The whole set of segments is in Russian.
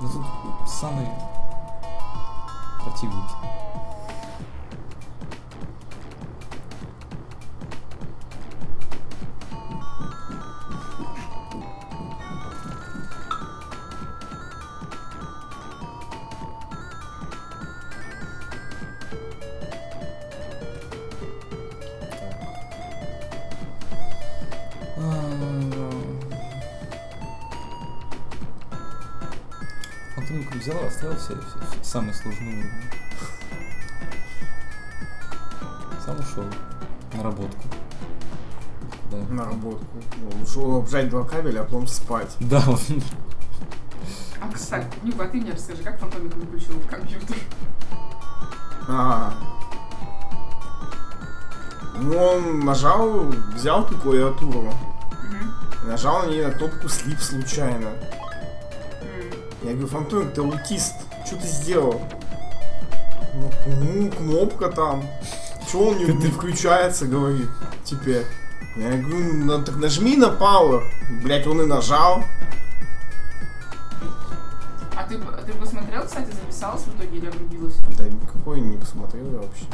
Ну тут самый противники. Фантомику взяла, оставила все, все, все самые сложные уровни. Сам ушел. Наработку. Да. Наработку. Ну, Ушел обжать два кабеля, а потом спать. Да, вот. А, кстати, Нюба, а ты мне расскажи, как фантомик выключил компьютер? А. Ну, он нажал, взял ту клавиатуру, Мгм. нажал на ней на кнопку слип случайно. Я говорю, Фантомик, ты аутист, что ты сделал? Ну, ну, кнопка там. Че он не, не включается, говорит, теперь. Я говорю, ну так нажми на Power. Блять, он и нажал. А ты, а ты посмотрел, кстати, записалась в итоге или обрубилась? Да никакой не посмотрел я вообще.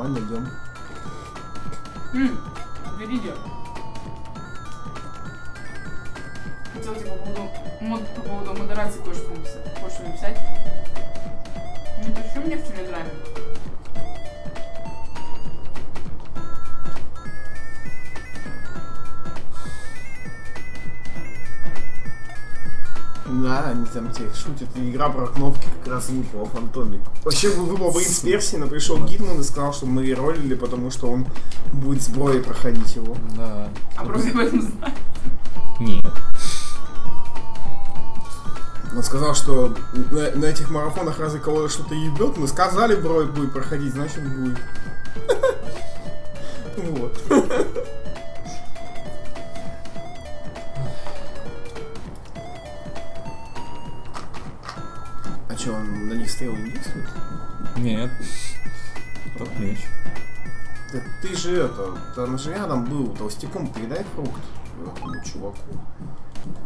Нормально идем. М, Веридия. Хотел тебе по поводу, мод, по поводу модерации кое-что написать. Кое-что написать. Ну, что мне в Телеграме? Да, они там тебе шутят, и игра про кнопки как раз выпала Фантомик. Вообще бы выпал Принц Перси, но пришел Гитман и сказал, что мы ролили, потому что он будет сброей проходить его. Да. А просто об этом знаю. Нет. Он сказал, что на, на этих марафонах разве кого-то что-то ебет, мы сказали, брой будет проходить, значит будет. Вот. Что, он на них стрелы не действует? Нет. Топ меч. Да ты же это, там же рядом был, толстяком передай фрукт этому чуваку.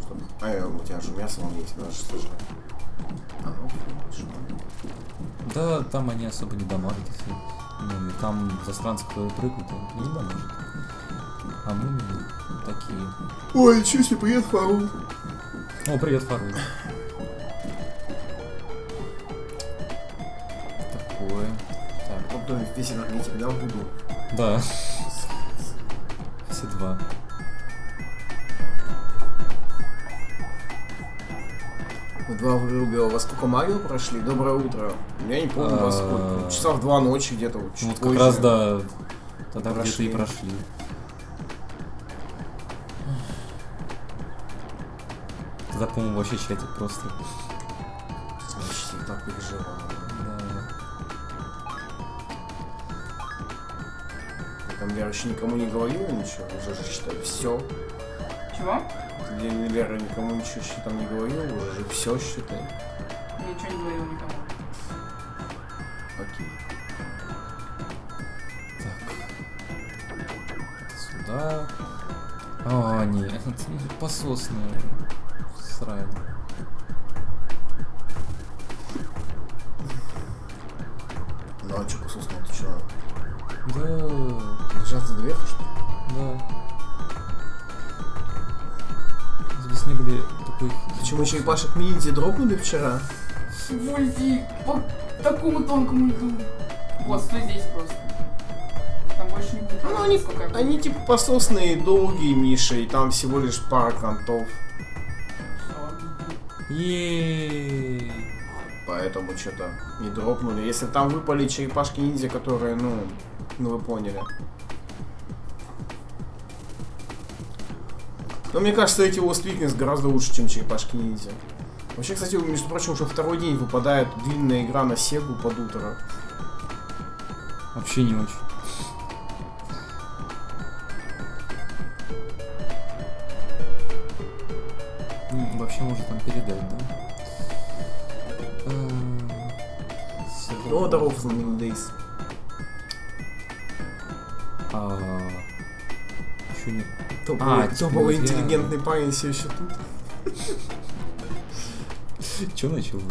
Чтобы... А, э, у тебя же мясо вон есть, надо же сожрать. А, ну, хорошо. Да, там они особо не дамажат, если... Ну, там застранцы, которые прыгают, они не дамажат. А мы такие. Ой, чё себе, привет, Фару. О, привет, Фару. Так, Вот домик весь энергетик, да, буду. да. Все два. Мы два вырубила. Во сколько Марио прошли? Доброе утро. Я не помню, во сколько. А. Часа в два ночи где-то. Вот, Ну, чуть вот как раз, да, тогда где-то Прошли. и прошли. Тогда, по-моему, вообще чатик просто. Почти так переживал. Там Лера еще никому не говорила ничего. Уже же считай, все. Чего? Лера никому ничего еще там не говорила, уже же все считай. Я ничего не говорил никому. Окей. Так. Сюда. О, нет, это пососные. Срань. Ну а что посуснул, ты что? Да, Держаться доверху, что ли? да. Здесь не были такой... Почему черепашек мини дропнули вчера? Вульти по такому тонкому льду. Вот, стой здесь просто. Там больше не будет. Ну, они, они типа пососные, долгие, Миша, и там всего лишь пара контов. Всё. Еее. Поэтому что-то не дропнули. Если там выпали черепашки ниндзя, которые, ну, ну вы поняли. Но мне кажется, эти Lost Weakness гораздо лучше, чем черепашки ниндзя. Вообще, кстати, между прочим, уже второй день выпадает длинная игра на Сегу под утро. Вообще не очень. Вообще можно там передать, да? Ну, здоров, Days. А... Чё Топовый, А, топовый теперь я- интеллигентный парень все еще тут. Чё началось?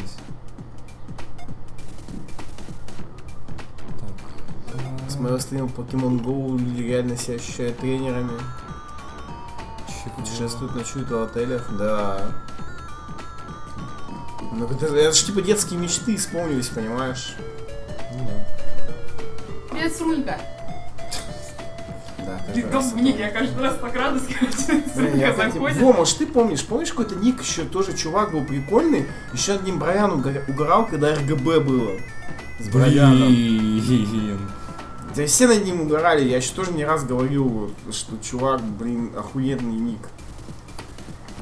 Так. а, Смотрел стрим Pokemon Go, люди реально себя ощущают тренерами. чего? Путешествуют, ночуют в отелях, да. Ну это, это ж типа детские мечты исполнились, понимаешь? Ну да. Привет, Срунька. Дом мне, я каждый раз так кстати, заходит. Во, может ты помнишь, помнишь какой-то ник еще тоже чувак был прикольный, еще над ним Брайан угор- угорал, когда РГБ было. С Брайаном. Да все над ним угорали, я еще тоже не раз говорил, что чувак, блин, охуенный ник.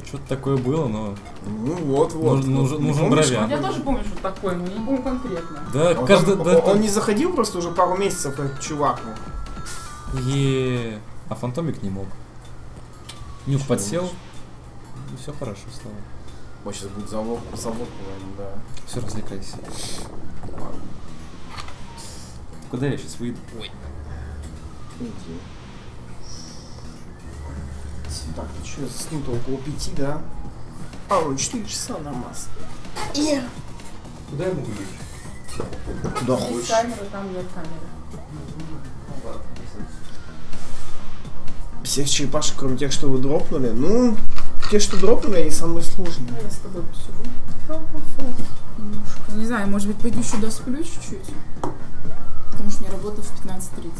Что-то такое было, но... Ну вот, вот. Нужен- нужен- нужен помнишь, Бровян. Я тоже помню, что такое, но не помню конкретно. Да, Он, каждый... там- да, он- он не заходил просто уже пару месяцев, этот чувак. ну. Е, А фантомик не мог. Нюх подсел. И все хорошо стало. Вот сейчас будет завод, завод, по-моему, да. Все, развлекайся. Ладно. Куда я сейчас выйду? Ой. Иди. Так, ты что, заснул-то около пяти, да? А, ну 4 часа намаз. Куда я могу лечь? Куда хочешь. камера, там нет камеры. Всех черепашек, кроме тех, что вы дропнули. Ну, те, что дропнули, они самые сложные. Я с тобой посижу. Немножко. Не знаю, может быть, пойду сюда сплю чуть-чуть. Потому что меня работа в 15.30.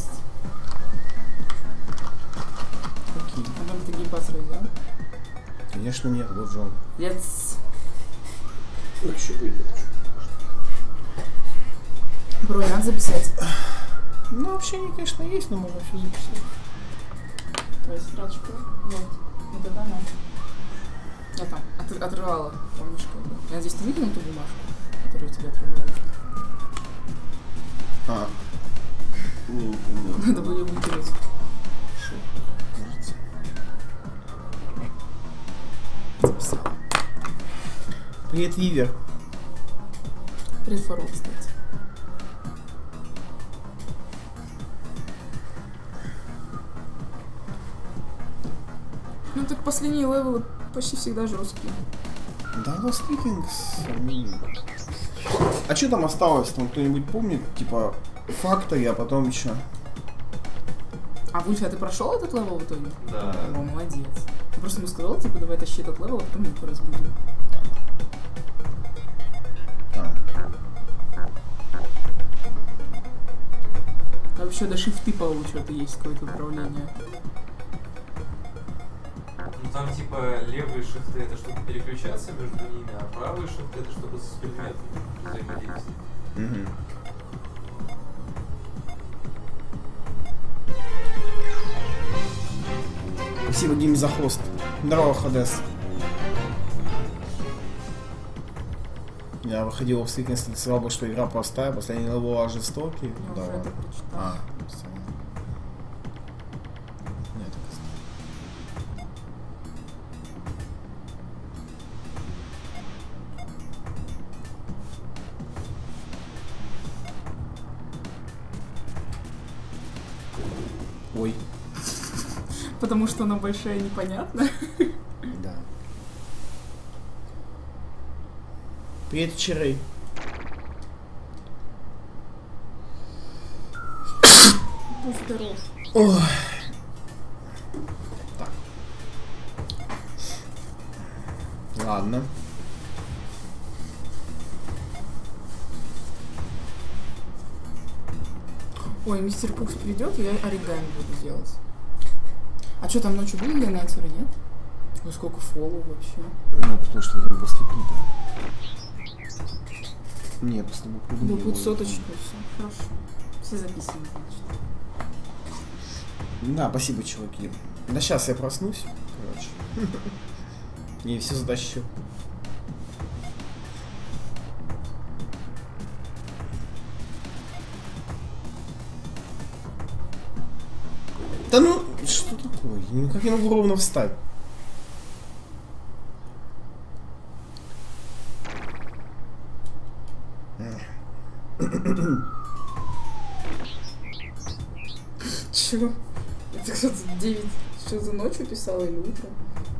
Окей. Потом ты гейпас взял. Конечно нет, вот Джон. Let's... Ну, еще. Бро, надо записать. Ну, общение, конечно, есть, но можно все записать. Твоя строчка. Вот. Вот это она. Я там от- отрывала, помнишь, как бы. Я надеюсь, ты видел ту бумажку, которую тебе отрывала? А. Не, не помню. Надо было вытереть. Записала. Привет, Вивер. Привет, Фарол, кстати. Ну так последние левелы почти всегда жесткие. Да, Lost Vikings. А что там осталось? Там кто-нибудь помнит? Типа, factory, а потом еще. А Вульф, а ты прошел этот левел в итоге? Да. О, молодец. Я просто ему сказал, типа, давай тащи этот левел, а потом мы разбудим. А. Вообще до шифты получше-то есть какое-то управление. Ну там типа левые шифты это чтобы переключаться между ними, а правые шифты это чтобы с предметом взаимодействовать. Мгм. Спасибо, Дим, за хост. Здорово, Хадес. Я выходил в Сикнес, сказал бы, что игра простая, последний левел жестокий. Я Да. А, всё. Потому что она большая и непонятно. да. Привет, Чирей. Будь здоров. Ой. Так. Ладно. Ой, мистер Пукс придет, я оригами буду делать. Что там ночью были донайтеры, нет? Ну сколько фоллоу вообще? Ну, потому что вы после клипа. Нет, после буквы Ну, не будет было. соточку, все. Хорошо. Все записаны, значит. Да, спасибо, чуваки. Да сейчас я проснусь, короче. И все затащу. Ну как я могу ровно встать? Чё? Ты что-то 9 что-то ночью писала или утром?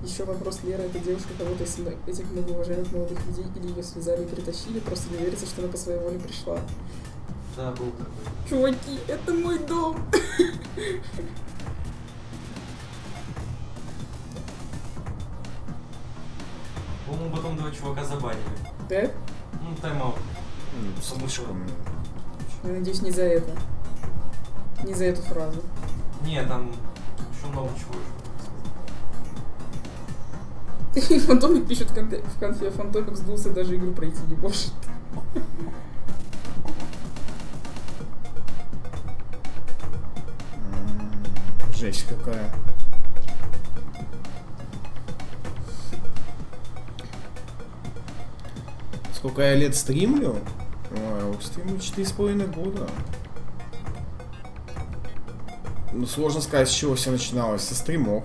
Еще вопрос Лера, это девушка кого-то из этих многоуважаемых молодых людей или ее связали и притащили, просто не верится, что она по своей воле пришла. Да, был такой. Чуваки, это мой дом! По-моему, потом два чувака забанили. Да? Ну, тайм-аут. Ну, Слишком. Я надеюсь, не за это. Не за эту фразу. Не, там еще много чего еще. И Фантомик пишет в конфе, Фантомик сдулся, даже игру пройти не может. Жесть какая. Сколько я лет стримлю? Я стримлю четыре с половиной года. Ну, сложно сказать, с чего все начиналось. Со стримов.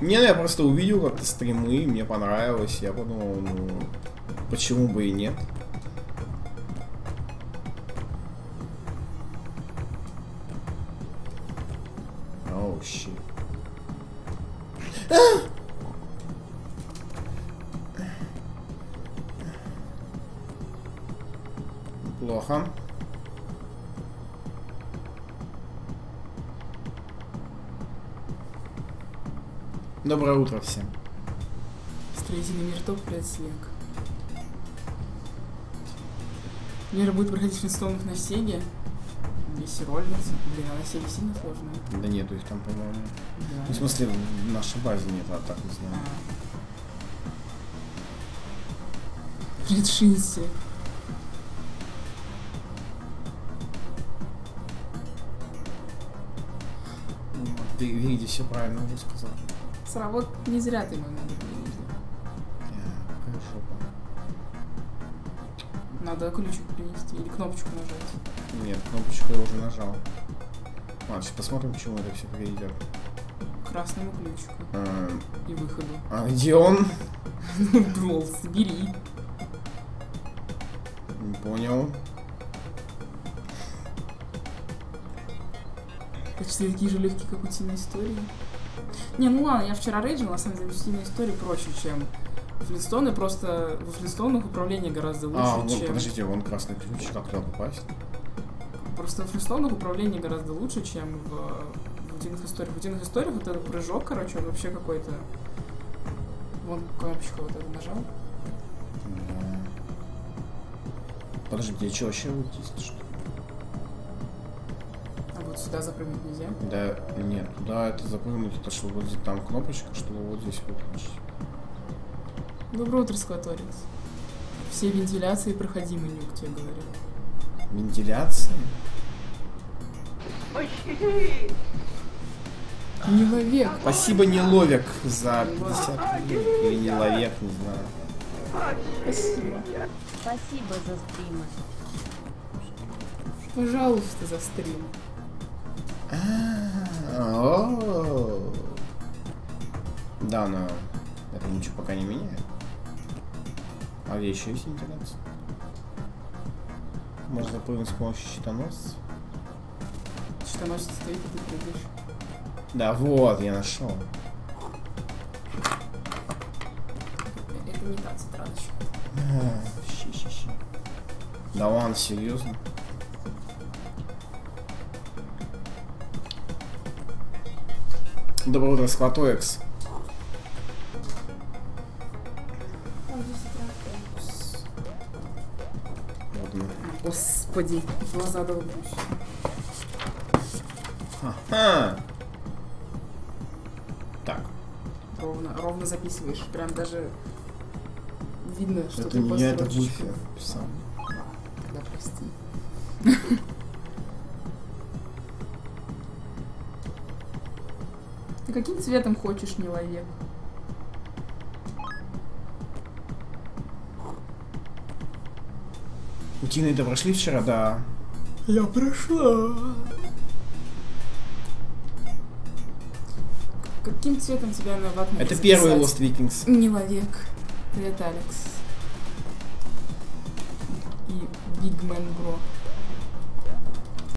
Не, ну, я просто увидел как-то стримы, мне понравилось. Я подумал, ну, почему бы и нет. Оу, щит. Плохо. Доброе утро всем. Строительный мир топ, привет, снег. Лера будет проходить Флинстоунов на Сеге. Если рольница. Блин, а на Сеге сильно сложная. Да нету их там, по-моему. Да. Ну, в смысле, в нашей базе нет, а так не знаю. А. Привет, Ты, видите, все правильно высказал. Сара, вот не зря ты мой. Я, какая жопа. Надо ключик принести или кнопочку нажать. Нет, кнопочку я уже нажал. Ладно, сейчас посмотрим, к чему это все приведет. Красному ключику Эм, и выходу. А где он? Ну, Брол, собери. Не понял. Почти такие же легкие, как утиные истории. Не, ну ладно, я вчера рейджил, на самом деле, утиные истории проще, чем Флинстоны. Просто во Флинстонах управление гораздо лучше, А, вон, чем... подождите, вон красный ключ, как туда попасть? Просто в Флинстонах управление гораздо лучше, чем в, в утиных историях. В утиных историях вот этот прыжок, короче, он вообще какой-то... Вон кнопочку вот эту нажал. Подожди, где что, вообще аутист, что ли? Сюда запрыгнуть нельзя. Да, нет, туда это запрыгнуть, это что вот здесь там кнопочка, чтобы вот здесь выключить. Доброе утро, скваторец. Все вентиляции проходимы, Нюк, тебе говорю. Вентиляция? Не вовек. Спасибо, не ловик за 50 рублей. Или не ловек, не знаю. Спасибо. Спасибо за стримы. Пожалуйста, за стрим. Да, но это ничего пока не меняет. А где еще есть вентиляция? Можно запрыгнуть с помощью щитоносца? Щитоносец стоит, и ты прыгаешь. Да, вот, я нашел. Это не тетрадочка. А, щи, щи, щи. Да ладно, серьезно? Доброе утро, Скватоекс. Вот он. Господи, глаза долбусь. Ага. Так, Ровно, ровно записываешь. Прям даже видно, что это ты не я, это. Буффи писал. Да, прости. Ты каким цветом хочешь, миловек? Утиные прошли вчера, да. Я прошла. Каким цветом тебя на ватмане Это первый записать? Lost Vikings. Миловек. Привет, Алекс. И Бигмен Бро.